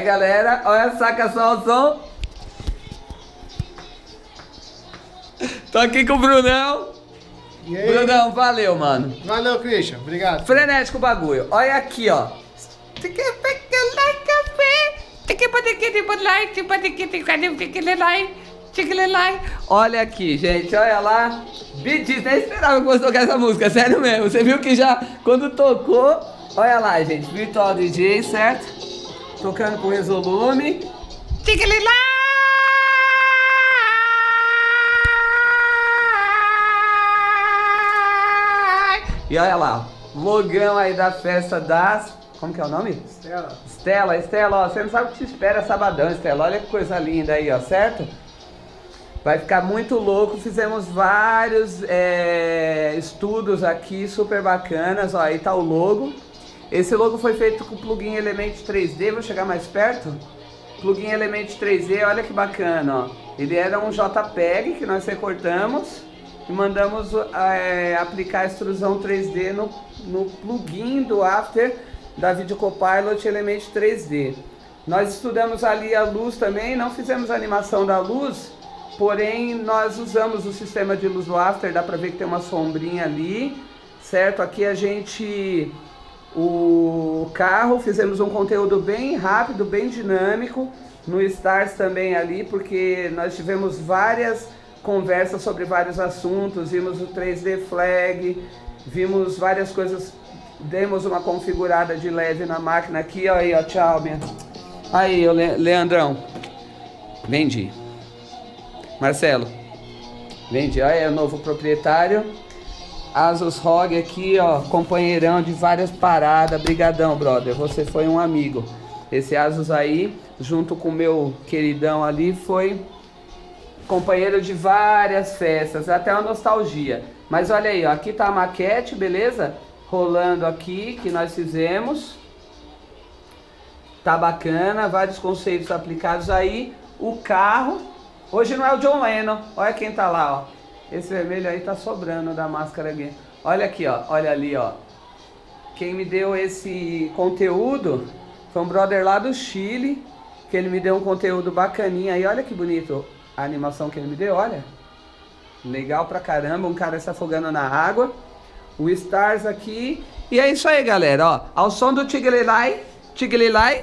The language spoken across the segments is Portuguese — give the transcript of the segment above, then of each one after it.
Galera, olha, saca só o som. Tô aqui com o Brunão. E aí? Brunão, valeu, mano. Valeu, Christian. Obrigado. Frenético o bagulho. Olha aqui, ó. Olha aqui, gente, olha lá. BTS, nem esperava que você tocar essa música, sério mesmo. Você viu que já, quando tocou, olha lá, gente. Virtual DJ, certo? Tocando com resolume. E olha lá, logão aí da festa das. Como que é o nome? Estela. Estela, Estela, ó, você não sabe o que te espera sabadão, Estela. Olha que coisa linda aí, ó, certo? Vai ficar muito louco. Fizemos vários é, estudos aqui, super bacanas. Ó, aí tá o logo. Esse logo foi feito com plugin Element 3D. Vou chegar mais perto. Plugin Element 3D, olha que bacana, ó. Ele era um JPEG que nós recortamos e mandamos é, aplicar a extrusão 3D no, no plugin do After da Video Copilot Element 3D. Nós estudamos ali a luz também, não fizemos animação da luz, porém nós usamos o sistema de luz do After, dá pra ver que tem uma sombrinha ali, certo? Aqui a gente, o carro, fizemos um conteúdo bem rápido, bem dinâmico, no Stars também ali, porque nós tivemos várias conversas sobre vários assuntos, vimos o 3D Flag, vimos várias coisas demos uma configurada de leve na máquina aqui, ó, aí, ó, tchau, minha. Aí, ô Le Leandrão. Vendi. Marcelo. Vendi, aí é o novo proprietário. Asus ROG aqui, ó, companheirão de várias paradas. Brigadão, brother. Você foi um amigo. Esse Asus aí, junto com o meu queridão ali, foi companheiro de várias festas, até uma nostalgia. Mas olha aí, ó, aqui tá a maquete, beleza? rolando aqui que nós fizemos. Tá bacana, vários conceitos aplicados aí. O carro, hoje não é o John Lennon, olha quem tá lá, ó. Esse vermelho aí tá sobrando da máscara aqui. Olha aqui, ó, olha ali, ó. Quem me deu esse conteúdo foi um brother lá do Chile, que ele me deu um conteúdo bacaninha aí. Olha que bonito a animação que ele me deu, olha. Legal pra caramba, um cara se afogando na água o Stars aqui. E é isso aí, galera, ó. Ao som do Tiglilai, Tiglilai.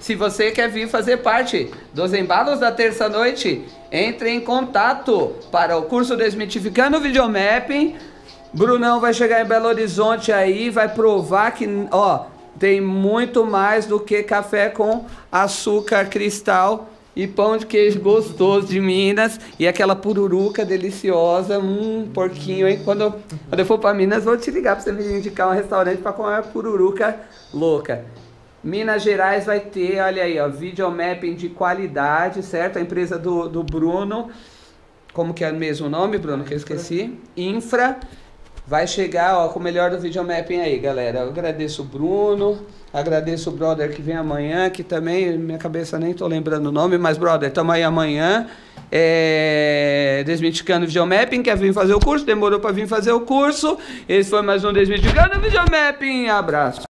Se você quer vir fazer parte dos embalos da terça-noite, entre em contato para o curso Desmitificando Videomapping. Brunão vai chegar em Belo Horizonte aí, vai provar que, ó, tem muito mais do que café com açúcar cristal e pão de queijo gostoso de Minas e aquela pururuca deliciosa, um porquinho, hein? Quando eu, quando eu for para Minas, vou te ligar para você me indicar um restaurante para comer uma pururuca louca. Minas Gerais vai ter, olha aí, ó, videomapping de qualidade, certo? A empresa do, do Bruno, como que é o mesmo nome, Bruno, que eu esqueci? Infra. Vai chegar ó, com o melhor do videomapping aí, galera. Eu agradeço o Bruno, agradeço o brother que vem amanhã, que também, minha cabeça nem tô lembrando o nome, mas brother, tamo aí amanhã. É... Desmiticando Videomapping, quer vir fazer o curso, demorou para vir fazer o curso. Esse foi mais um Desmiticando Videomapping. Abraço.